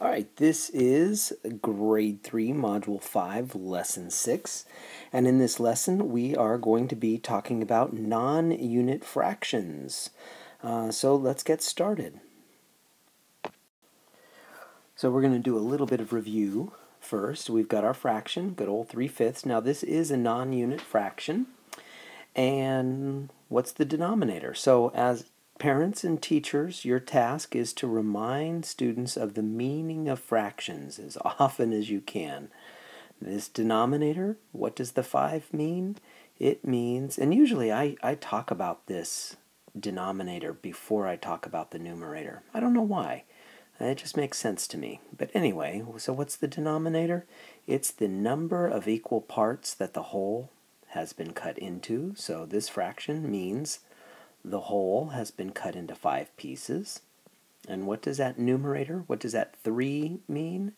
All right, this is grade 3, module 5, lesson 6. And in this lesson, we are going to be talking about non unit fractions. Uh, so let's get started. So we're going to do a little bit of review first. We've got our fraction, good old 3 fifths. Now, this is a non unit fraction. And what's the denominator? So, as Parents and teachers, your task is to remind students of the meaning of fractions as often as you can. This denominator, what does the 5 mean? It means, and usually I, I talk about this denominator before I talk about the numerator. I don't know why. It just makes sense to me. But anyway, so what's the denominator? It's the number of equal parts that the whole has been cut into. So this fraction means the whole has been cut into five pieces. And what does that numerator, what does that 3 mean?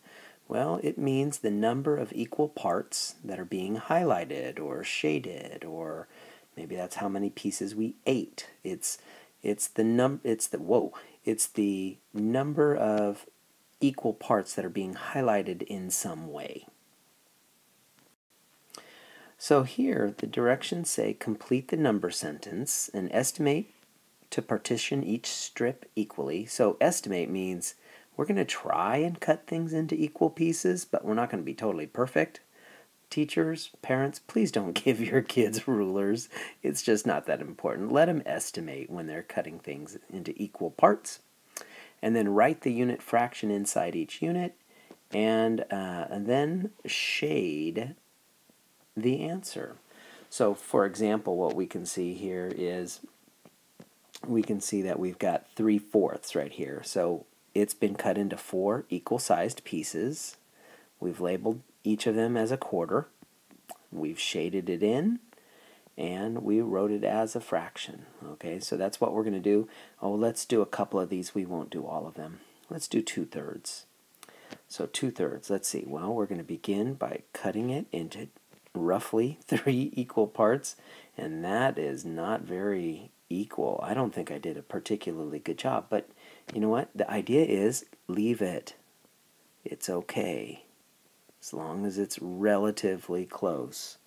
Well, it means the number of equal parts that are being highlighted or shaded or maybe that's how many pieces we ate. It's it's the num it's the whoa, it's the number of equal parts that are being highlighted in some way. So here, the directions say complete the number sentence and estimate to partition each strip equally. So estimate means we're going to try and cut things into equal pieces, but we're not going to be totally perfect. Teachers, parents, please don't give your kids rulers. It's just not that important. Let them estimate when they're cutting things into equal parts. And then write the unit fraction inside each unit. And, uh, and then shade the answer. So for example, what we can see here is we can see that we've got 3 fourths right here. So it's been cut into four equal sized pieces. We've labeled each of them as a quarter. We've shaded it in and we wrote it as a fraction. Okay, so that's what we're going to do. Oh, let's do a couple of these. We won't do all of them. Let's do 2 thirds. So 2 thirds, let's see. Well, we're going to begin by cutting it into roughly three equal parts, and that is not very equal. I don't think I did a particularly good job, but you know what? The idea is leave it. It's okay as long as it's relatively close.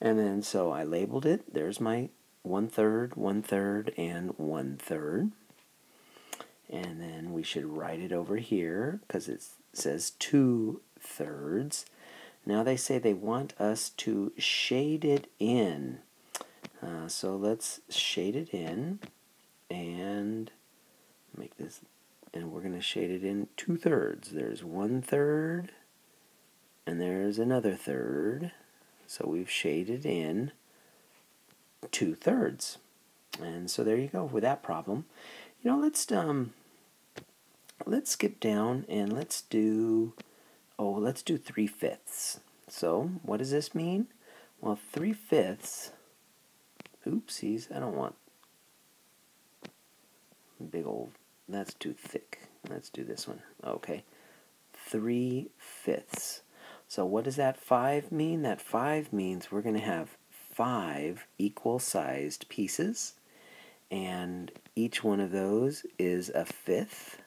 And then so I labeled it. There's my one third, one third, and one third. And then we should write it over here because it says two thirds. Now they say they want us to shade it in. Uh, so let's shade it in and make this, and we're going to shade it in two thirds. There's one third and there's another third. So we've shaded in two thirds. And so there you go with that problem. You know, let's um, let's skip down and let's do oh, let's do 3 fifths. So, what does this mean? Well, 3 fifths, oopsies, I don't want big old, that's too thick. Let's do this one. Okay, 3 fifths. So what does that 5 mean? That 5 means we're going to have 5 equal sized pieces, and each one of those is a fifth.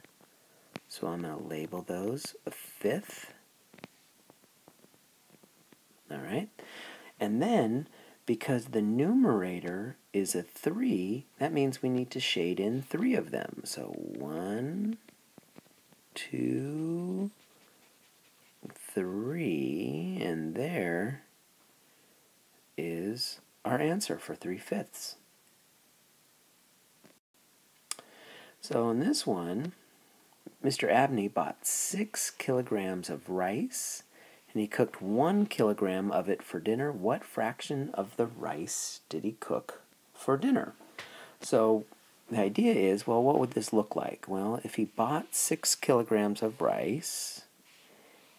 So I'm going to label those a fifth. All right? And then, because the numerator is a 3, that means we need to shade in three of them. So 1, 2, 3, and there is our answer for 3 fifths. So in this one, Mr. Abney bought 6 kilograms of rice and he cooked one kilogram of it for dinner. What fraction of the rice did he cook for dinner? So the idea is, well, what would this look like? Well, if he bought six kilograms of rice,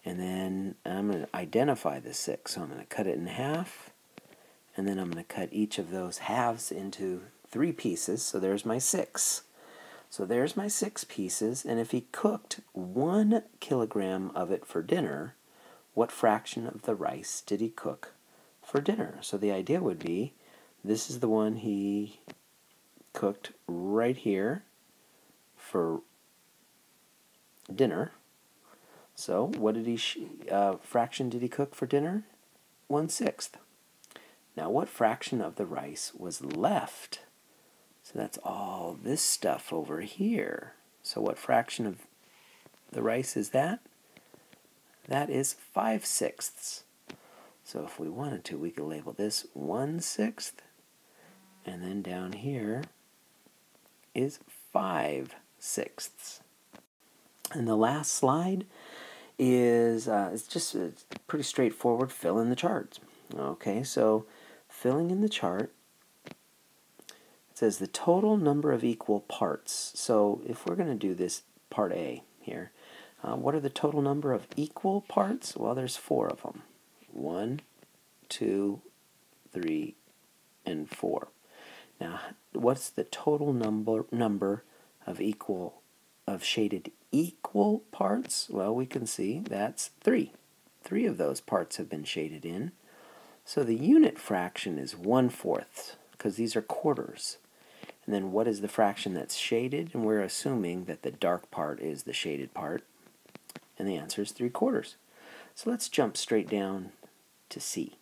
and then I'm going to identify the six, so I'm going to cut it in half, and then I'm going to cut each of those halves into three pieces, so there's my six. So there's my six pieces, and if he cooked one kilogram of it for dinner, what fraction of the rice did he cook for dinner? So the idea would be this is the one he cooked right here for dinner, So what did he uh, fraction did he cook for dinner? One sixth. Now what fraction of the rice was left? So that's all this stuff over here. So what fraction of the rice is that? That is 5 sixths. So if we wanted to, we could label this 1 sixth. And then down here is 5 sixths. And the last slide is uh, it's just it's pretty straightforward. Fill in the charts. Okay, so filling in the chart it says the total number of equal parts. So if we're going to do this part A here, uh, what are the total number of equal parts? Well, there's four of them. One, two, three, and four. Now, what's the total number number of equal of shaded equal parts? Well, we can see that's three. Three of those parts have been shaded in. So the unit fraction is one fourth because these are quarters. And then what is the fraction that's shaded? And we're assuming that the dark part is the shaded part. And the answer is 3 quarters. So let's jump straight down to C.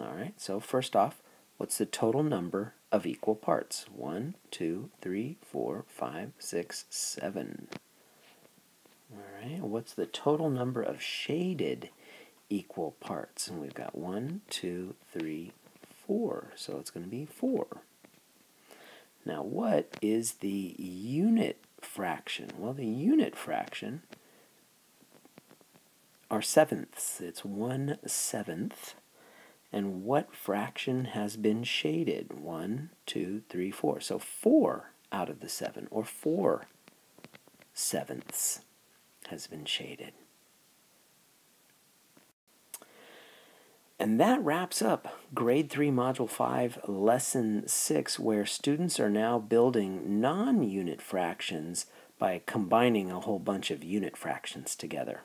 All right, so first off, what's the total number of equal parts? 1, 2, 3, 4, 5, 6, 7. All right, what's the total number of shaded equal parts? And we've got 1, 2, 3, 4. So it's going to be 4. Now, what is the unit fraction? Well, the unit fraction are sevenths. It's one seventh. And what fraction has been shaded? One, two, three, four. So four out of the seven, or four sevenths, has been shaded. And that wraps up Grade 3, Module 5, Lesson 6, where students are now building non unit fractions by combining a whole bunch of unit fractions together.